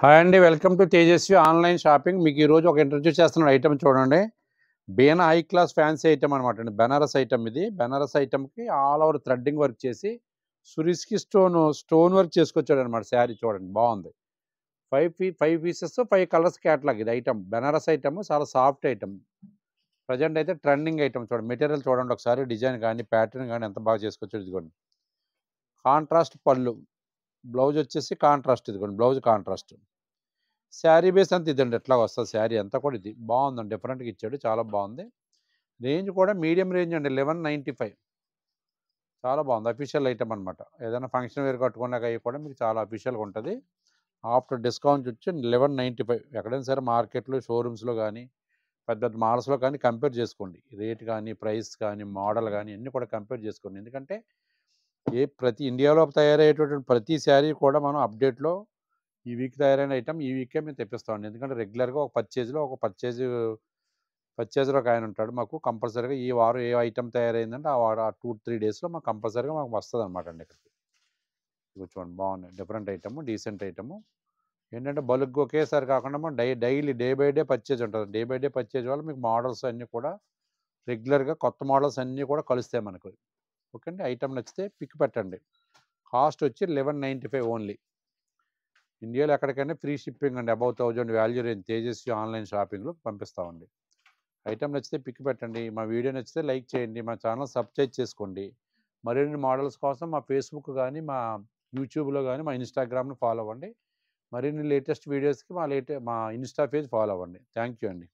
Hi అండి welcome to Tejaswi online shopping. మీకు ఈరోజు ఒక ఇంట్రడ్యూస్ చేస్తున్న ఐటమ్ చూడండి. బీనా హై క్లాస్ ఫ్యాన్సీ ఐటమ్ అనమాట అండి. బెనారస్ ఐటమ్ ఇది. బెనారస్ ఐటమ్కి ఆల్ ఓవర్ థ్రెడ్డింగ్ వర్క్ చేసి సురిస్కి స్టోన్ స్టోన్ వర్క్ చేసుకొచ్చాడు అనమాట శారీ చూడండి. బాగుంది. Five P five pieces five colours catalogue ఇది ఐటమ్ బెనారస్ ఐటమ్ చాలా సాఫ్ట్ ఐటమ్ ప్రజెంట్ అయితే ట్రెండింగ్ ఐటమ్ చూడండి. మెటీరియల్ చూడండి ఒకసారి డిజైన్ కానీ ప్యాటర్న్ కానీ ఎంత బాగా చేసుకొచ్చాడు ఇదిగోండి. కాంట్రాస్ట్ పళ్ళు. బ్లౌజ్ వచ్చేసి కాంట్రాస్ట్ ఇదిగోండి బ్లౌజ్ కాంట్రాస్ట్. శారీ బేస్ అంతా ఇదండి ఎట్లా వస్తుంది శారీ అంతా కూడా ఇది. బాగుందండి డిఫరెంట్గా ఇచ్చాడు చాలా బాగుంది. రేంజ్ కూడా మీడియం రేంజ్ అండి లెవెన్ నైంటీ ఫైవ్ చాలా బాగుంది అఫీషియల్ ఐటమ్ అనమాట ఏదైనా ఫంక్షన్ వేర్ కట్టుకున్నాక అవి కూడా మీకు చాలా అఫీషియల్గా ఉంటుంది. ఆఫ్టర్ డిస్కౌంట్ వచ్చి లెవెన్ నైంటీ ఫైవ్ ఎక్కడైనా సరే మార్కెట్లో షోరూమ్స్లో కానీ పెద్ద పెద్ద మాల్స్లో కానీ కంపేర్ చేసుకోండి. రేట్ కానీ ప్రైస్ కానీ మోడల్ కానీ అన్నీ కూడా కంపేర్ చేసుకోండి. ఎందుకంటే ఏ ప్రతి ఇండియాలో తయారయ్యేటటువంటి ప్రతి శారీ కూడా మనం అప్డేట్లో ఈ వీక్ తయారైన ఐటమ్ ఈ వీకే మేము తెప్పిస్తామండి ఎందుకంటే రెగ్యులర్గా ఒక పర్చేజ్లో ఒక పర్చేజ్ పర్చేజ్లో ఒక ఆయన ఉంటాడు మాకు కంపల్సరీగా ఈ వారం ఏ ఐటమ్ తయారైందంటే ఆ వారం ఆ టూ త్రీ డేస్లో మాకు కంపల్సరీగా మాకు వస్తుంది అనమాట అండి ఇక్కడికి. కూర్చోండి బాగుంది డిఫరెంట్ ఐటమ్ డీసెంట్ ఐటము. ఏంటంటే బల్క్ ఒకేసారి కాకుండా మనం die daily day by day purchase ఉంటుంది. డే బై డే పర్చేజ్ వల్ల మీకు మోడల్స్ అన్నీ కూడా రెగ్యులర్గా కొత్త మోడల్స్ అన్నీ కూడా కలుస్తాయి మనకు. ఓకే అండి ఐటమ్ నచ్చితే పిక్ పెట్టండి. కాస్ట్ వచ్చి లెవెన్ నైంటీ ఫైవ్ ఓన్లీ. ఇండియాలో ఎక్కడికైనా ఫ్రీ షిప్పింగ్ అండి. Above thousand value range Tejaswi online షాపింగ్లో పంపిస్తామండి. ఐటమ్ నచ్చితే పిక్ పెట్టండి. మా వీడియో నచ్చితే లైక్ చేయండి. మా ఛానల్ సబ్స్క్రైబ్ చేసుకోండి. మరిన్ని మోడల్స్ కోసం మా ఫేస్బుక్ కానీ మా యూట్యూబ్లో కానీ మా ఇన్స్టాగ్రామ్ని ఫాలో అవ్వండి. మరిన్ని లేటెస్ట్ వీడియోస్కి మా లేటె మా ఇన్స్టా పేజ్ ఫాలో అవ్వండి. థ్యాంక్ యూ అండి.